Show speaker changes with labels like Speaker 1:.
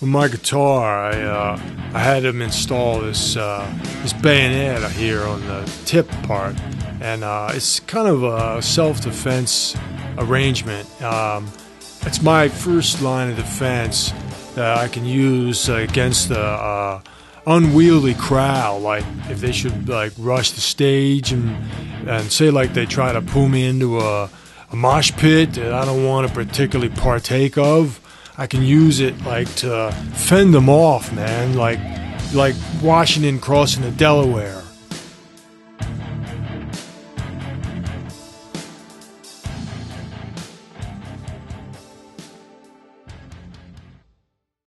Speaker 1: with my guitar, I uh, I had him install this uh, this bayonet here on the tip part, and uh, it's kind of a self defense arrangement. Um, it's my first line of defense that I can use against the uh, unwieldy crowd. Like if they should like rush the stage and and say like they try to pull me into a, a mosh pit that I don't want to particularly partake of. I can use it like to fend them off, man. Like like Washington crossing the Delaware.